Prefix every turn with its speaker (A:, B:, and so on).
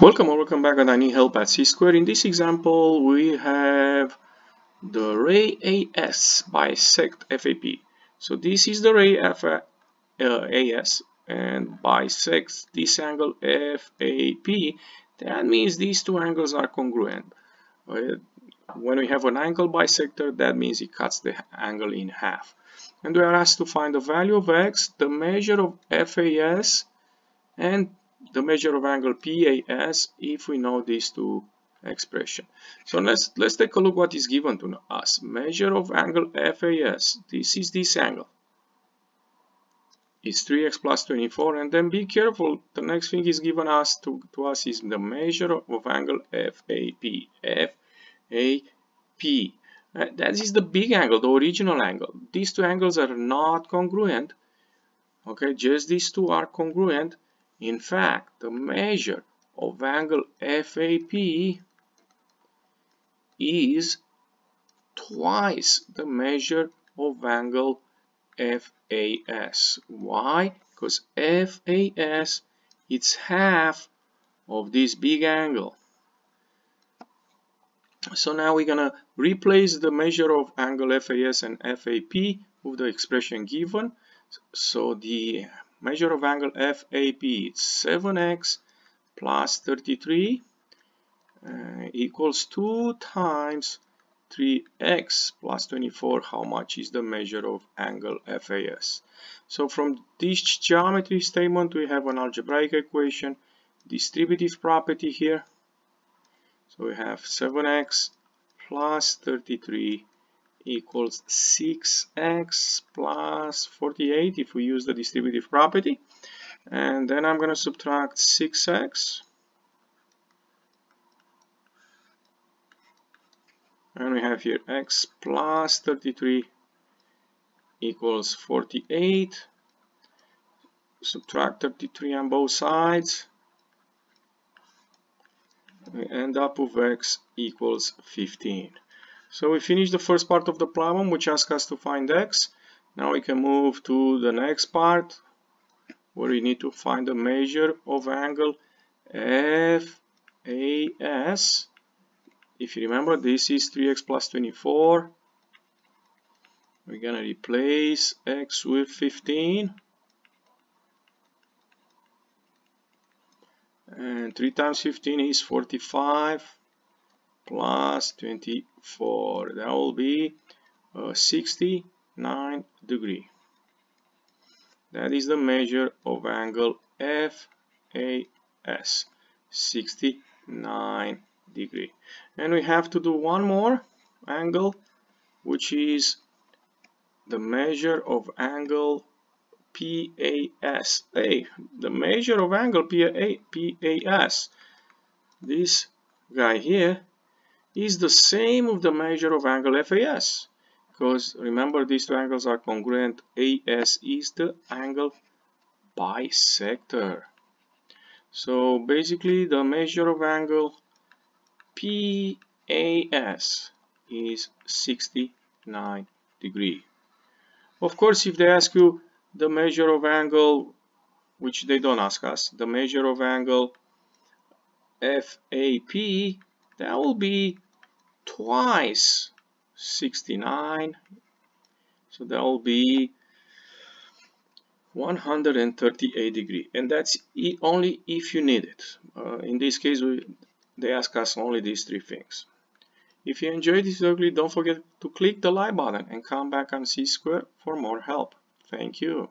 A: Welcome or welcome back and I need help at C-square. In this example we have the ray AS bisect FAP. So this is the ray F uh, AS and bisects this angle FAP. That means these two angles are congruent. Uh, when we have an angle bisector that means it cuts the angle in half. And we are asked to find the value of x, the measure of FAS and the measure of angle PAS if we know these two expression. So let's let's take a look what is given to us. Measure of angle FAS. This is this angle. It's 3x plus 24 and then be careful the next thing is given us to, to us is the measure of angle FAP. FAP. Uh, that is the big angle, the original angle. These two angles are not congruent. Okay, just these two are congruent in fact, the measure of angle FAP is twice the measure of angle FAS. Why? Because FAS is half of this big angle. So now we're gonna replace the measure of angle FAS and FAP with the expression given. So the measure of angle FAP it's 7x plus 33 uh, equals 2 times 3x plus 24 how much is the measure of angle FAS so from this geometry statement we have an algebraic equation distributive property here. So we have 7x plus 33 equals 6x plus 48 if we use the distributive property. And then I'm going to subtract 6x and we have here x plus 33 equals 48 subtract 33 on both sides. We end up with x equals 15 so we finished the first part of the problem which asks us to find x. Now we can move to the next part where we need to find the measure of angle FAS. If you remember this is 3x plus 24. We're gonna replace x with 15. And 3 times 15 is 45 plus 24 that will be uh, 69 degree. That is the measure of angle FAS 69 degree. And we have to do one more angle which is the measure of angle PAS hey, the measure of angle PAS this guy here is the same with the measure of angle FAS because remember these two angles are congruent. AS is the angle bisector. So basically the measure of angle PAS is 69 degree. Of course if they ask you the measure of angle which they don't ask us the measure of angle FAP that will be twice 69 so that will be 138 degree. And that's only if you need it. Uh, in this case we, they ask us only these three things. If you enjoyed this video don't forget to click the like button and come back on C-Square for more help. Thank you